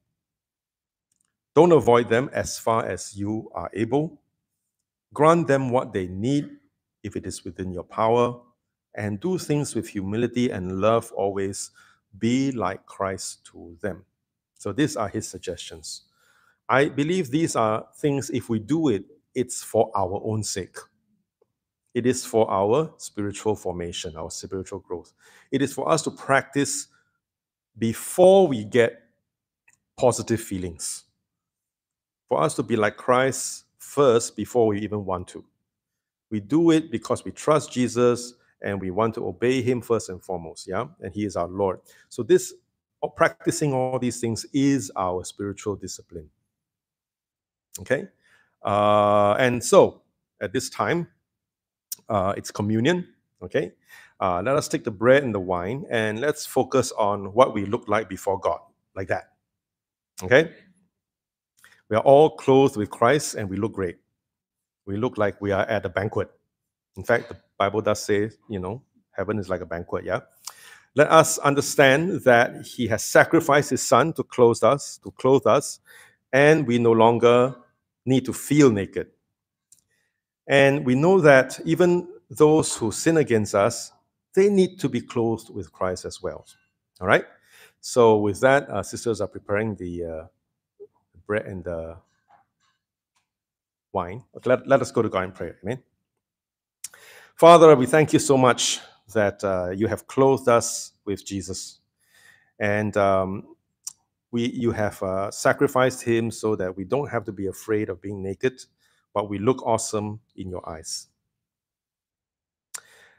Don't avoid them as far as you are able. Grant them what they need if it is within your power, and do things with humility and love always. Be like Christ to them. So these are his suggestions. I believe these are things, if we do it, it's for our own sake. It is for our spiritual formation, our spiritual growth. It is for us to practice before we get positive feelings. For us to be like Christ first before we even want to. We do it because we trust Jesus and we want to obey him first and foremost, yeah? And he is our Lord. So this practicing all these things is our spiritual discipline. Okay? Uh, and so at this time, uh, it's communion. Okay? Uh, let us take the bread and the wine and let's focus on what we look like before God, like that. Okay? We are all clothed with Christ and we look great. We look like we are at a banquet. In fact, the Bible does say, you know, heaven is like a banquet, yeah? Let us understand that he has sacrificed his son to clothe us, to clothe us, and we no longer need to feel naked. And we know that even those who sin against us, they need to be clothed with Christ as well. All right? So, with that, sisters are preparing the uh, bread and the wine. Okay, let, let us go to God in prayer. Amen. Father, we thank you so much that uh, you have clothed us with Jesus. And um, we, you have uh, sacrificed him so that we don't have to be afraid of being naked, but we look awesome in your eyes.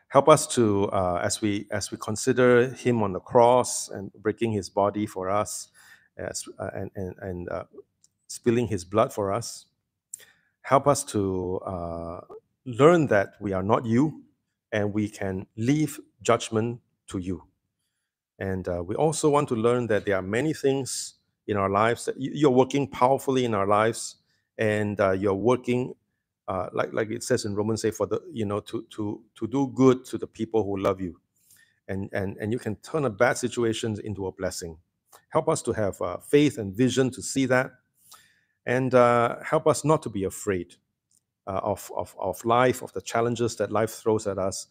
Help us to, uh, as we as we consider him on the cross and breaking his body for us, as, uh, and and, and uh, spilling his blood for us. Help us to uh, learn that we are not you, and we can leave judgment to you. And uh, we also want to learn that there are many things in our lives that you're working powerfully in our lives, and uh, you're working uh, like like it says in Romans, say for the you know to to to do good to the people who love you, and and and you can turn a bad situation into a blessing. Help us to have uh, faith and vision to see that, and uh, help us not to be afraid uh, of, of of life, of the challenges that life throws at us,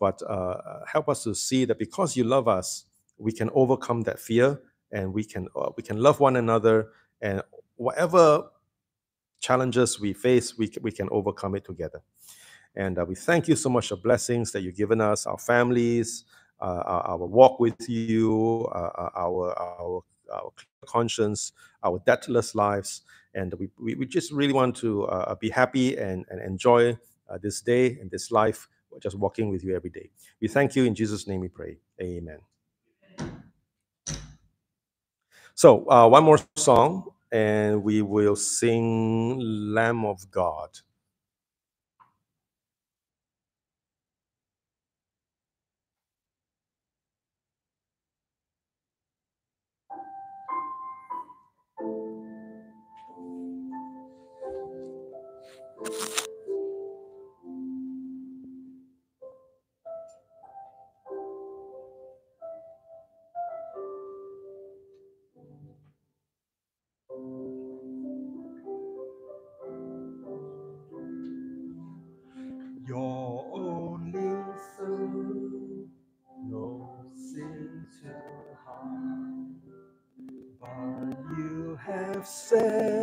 but uh, help us to see that because you love us, we can overcome that fear, and we can uh, we can love one another, and whatever challenges we face, we, we can overcome it together. And uh, we thank you so much for blessings that you've given us, our families, uh, our, our, walk with you, our, our, our conscience, our debtless lives. And we, we, we just really want to uh, be happy and, and enjoy uh, this day and this life, just walking with you every day. We thank you. In Jesus' name we pray. Amen. So, one more song and we will sing Lamb of God. Crucified.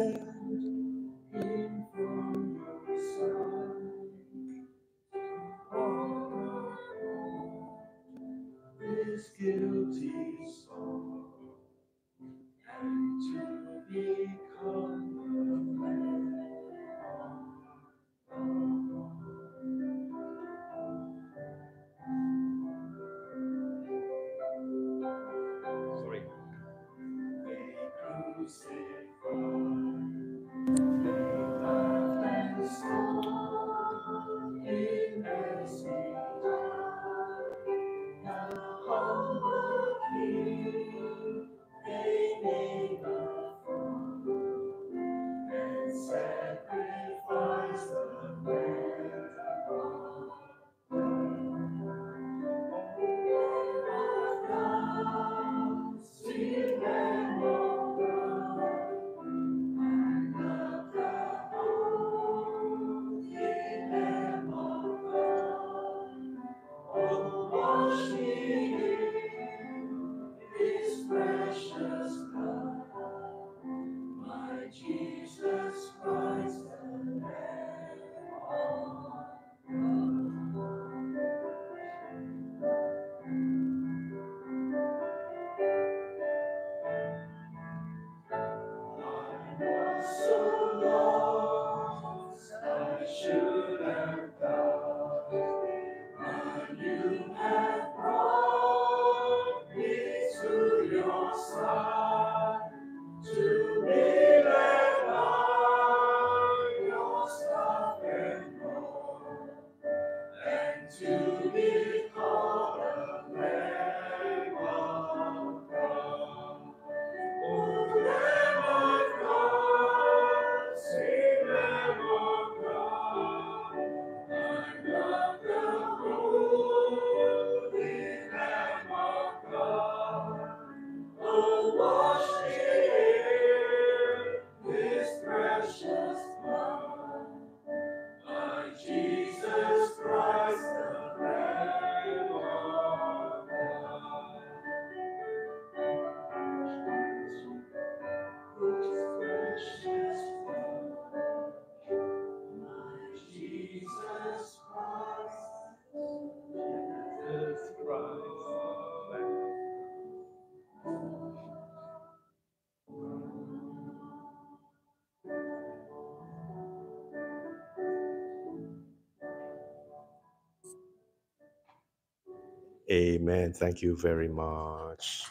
Amen. Thank you very much.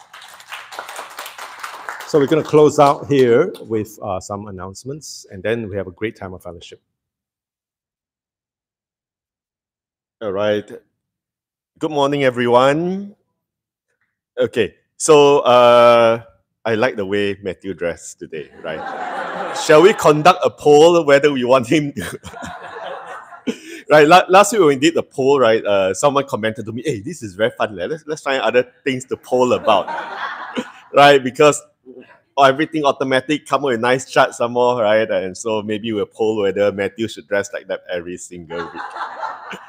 So we're going to close out here with uh, some announcements, and then we have a great time of fellowship. All right. Good morning, everyone. Okay, so uh, I like the way Matthew dressed today, right? Shall we conduct a poll whether we want him to? right, la- last week when we did the poll, right, uh, someone commented to me, hey, this is very fun. Let's, let's find other things to poll about. right, because everything automatic, come with nice chart some more, right? And so maybe we'll poll whether Matthew should dress like that every single week.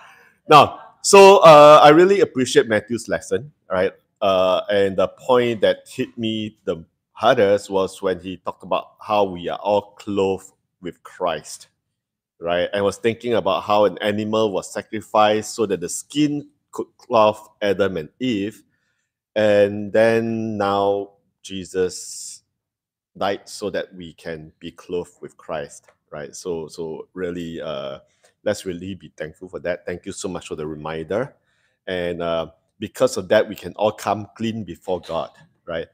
now, so uh, I really appreciate Matthew's lesson, right? Uh, and the point that hit me the hardest was when he talked about how we are all clothed with Christ, right? I was thinking about how an animal was sacrificed so that the skin could clothe Adam and Eve. And then now Jesus died so that we can be clothed with Christ, right? So, so really, uh, let's really be thankful for that. Thank you so much for the reminder. And uh, because of that, we can all come clean before God, right?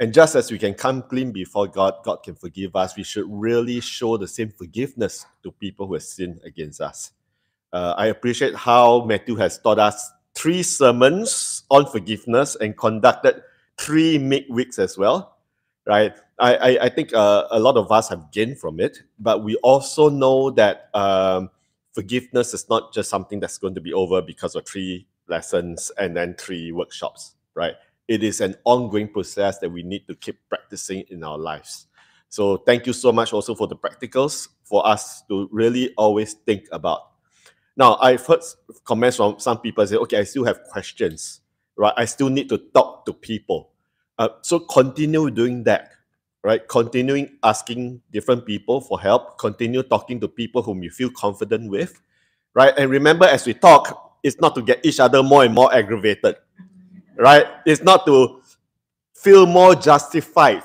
And just as we can come clean before God, God can forgive us. We should really show the same forgiveness to people who have sinned against us. Uh, I appreciate how Matthew has taught us three sermons on forgiveness and conducted three midweeks as well, right? I, I, I think uh, a lot of us have gained from it, but we also know that um, forgiveness is not just something that's going to be over because of three lessons and then three workshops, right? It is an ongoing process that we need to keep practicing in our lives. So thank you so much also for the practicals for us to really always think about. Now, I've heard comments from some people say, okay, I still have questions, right? I still need to talk to people. Uh, so continue doing that, right? Continuing asking different people for help, continue talking to people whom you feel confident with, right? And remember, as we talk, it's not to get each other more and more aggravated, right? It's not to feel more justified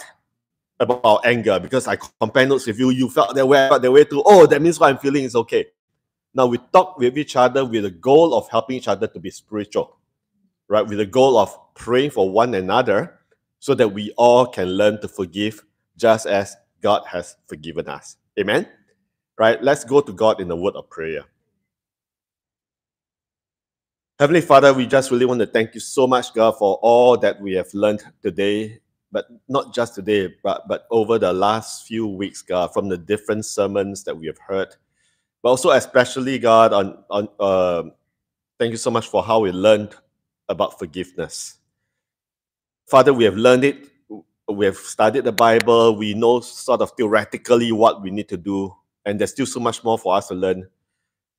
about anger because I compare notes with you, you felt that way, I felt that way too. Oh, that means what I'm feeling is okay. Now we talk with each other with the goal of helping each other to be spiritual, right? With the goal of praying for one another so that we all can learn to forgive just as God has forgiven us. Amen? Right? Let's go to God in the word of prayer. Heavenly Father, we just really want to thank you so much, God, for all that we have learned today, but not just today, but, but over the last few weeks, God, from the different sermons that we have heard. But also, especially, God, on, on uh, thank you so much for how we learned about forgiveness. Father, we have learned it, we have studied the Bible, we know sort of theoretically what we need to do, and there's still so much more for us to learn.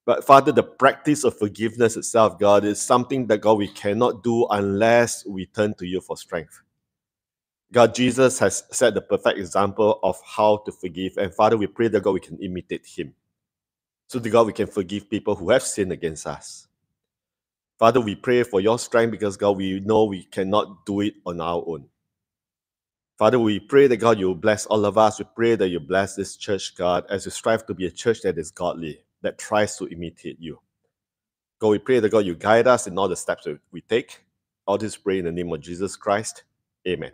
But Father, the practice of forgiveness itself, God, is something that God we cannot do unless we turn to you for strength. God, Jesus has set the perfect example of how to forgive. And Father, we pray that God we can imitate him. So that God we can forgive people who have sinned against us. Father, we pray for your strength because God, we know we cannot do it on our own. Father, we pray that God, you bless all of us. We pray that you bless this church, God, as we strive to be a church that is godly that tries to imitate you. God, we pray that God, you guide us in all the steps that we take. All this pray in the name of Jesus Christ. Amen.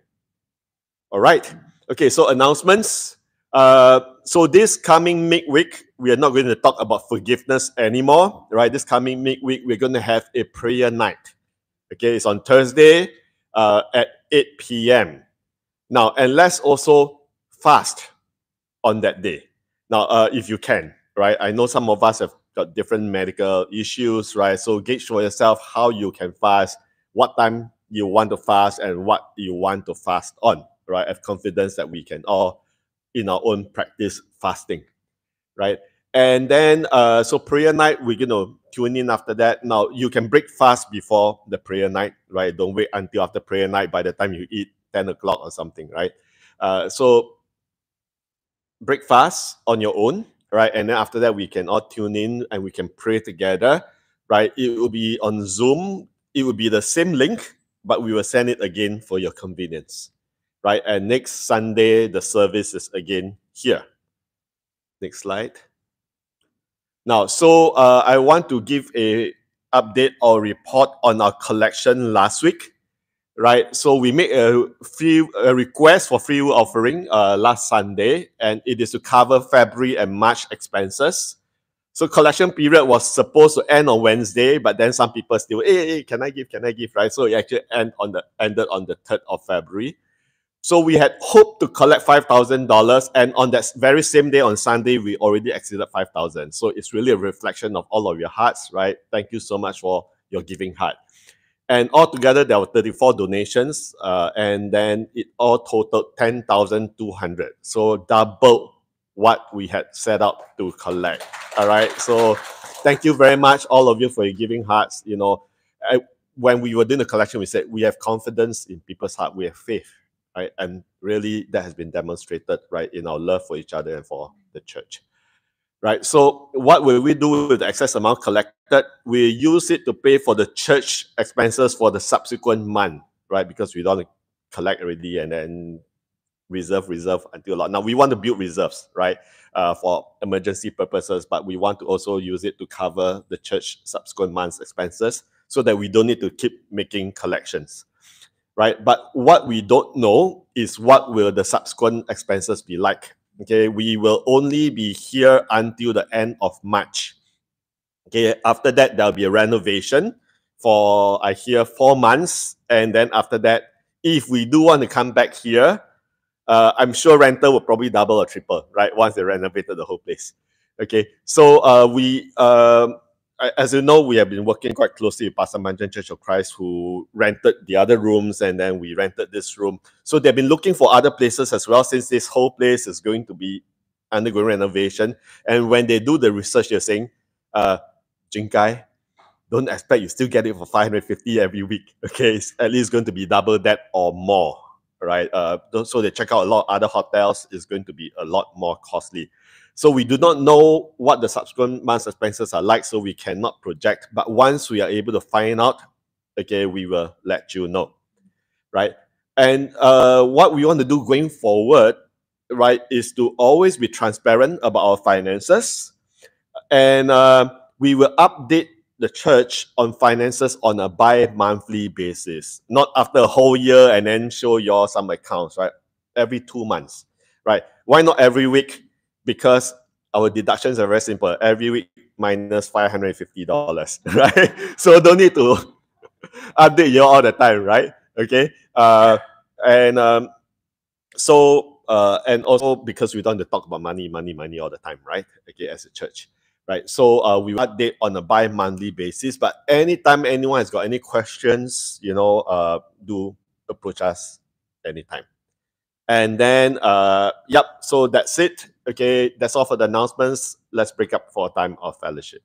All right. Okay, so announcements. Uh, so this coming midweek, we are not going to talk about forgiveness anymore, right? This coming midweek, we're going to have a prayer night. Okay, it's on Thursday uh, at 8 p.m. Now, and let's also fast on that day. Now, uh, if you can, right? I know some of us have got different medical issues, right? So gauge for yourself how you can fast, what time you want to fast, and what you want to fast on, right? Have confidence that we can all, in our own practice, fasting, right? And then, uh, so prayer night, we're going to tune in after that. Now, you can break fast before the prayer night, right? Don't wait until after prayer night by the time you eat 10 o'clock or something, right? Uh, so, break fast on your own, right? And then after that, we can all tune in and we can pray together, right? It will be on Zoom. It will be the same link, but we will send it again for your convenience, right? And next Sunday, the service is again here. Next slide. Now, so uh, I want to give a update or report on our collection last week, right? So we made a free a request for free will offering uh, last Sunday, and it is to cover February and March expenses. So collection period was supposed to end on Wednesday, but then some people still, hey, hey, can I give? Can I give? Right? So it actually end on the ended on the third of February. So we had hoped to collect five thousand dollars, and on that very same day on Sunday, we already exceeded five thousand. So it's really a reflection of all of your hearts, right? Thank you so much for your giving heart. And altogether, there were 34 donations, uh, and then it all totaled 10,200. So double what we had set out to collect. All right. So thank you very much, all of you, for your giving hearts. You know, I, when we were doing the collection, we said we have confidence in people's heart, we have faith right? And really, that has been demonstrated, right, in our love for each other and for the church, right? So, what will we do with the excess amount collected? We use it to pay for the church expenses for the subsequent month, right? Because we don't collect already and then reserve, reserve until a lot. Now, we want to build reserves, right, uh, for emergency purposes, but we want to also use it to cover the church subsequent months' expenses so that we don't need to keep making collections right? But what we don't know is what will the subsequent expenses be like. Okay, we will only be here until the end of March. Okay, after that there'll be a renovation for I hear four months, and then after that, if we do want to come back here, uh, I'm sure rental will probably double or triple, right? Once they renovated the whole place. Okay, so uh, we um, as you know, we have been working quite closely with Pastor Manjan Church of Christ, who rented the other rooms, and then we rented this room. So they've been looking for other places as well, since this whole place is going to be undergoing renovation. And when they do the research, they're saying, uh, Jinkai, don't expect you still get it for 550 every week. Okay, it's at least going to be double that or more, right? Uh, so they check out a lot of other hotels. It's going to be a lot more costly. So we do not know what the subsequent months expenses are like, so we cannot project. But once we are able to find out, okay, we will let you know, right? And uh, what we want to do going forward, right, is to always be transparent about our finances, and uh, we will update the church on finances on a bi-monthly basis, not after a whole year and then show you all some accounts, right? Every two months, right? Why not every week? Because our deductions are very simple. Every week minus $550, right? So don't need to update you all the time, right? Okay. Uh, and um, so, uh, and also because we don't to talk about money, money, money all the time, right? Okay, as a church, right? So uh, we update on a bi-monthly basis, but anytime anyone has got any questions, you know, uh, do approach us anytime. And then, uh, yep, so that's it. Okay, that's all for the announcements. Let's break up for a time of fellowship.